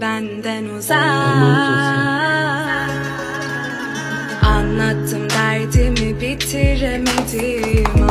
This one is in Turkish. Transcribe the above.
benden uzak. Anlattım derdimi bitiremedim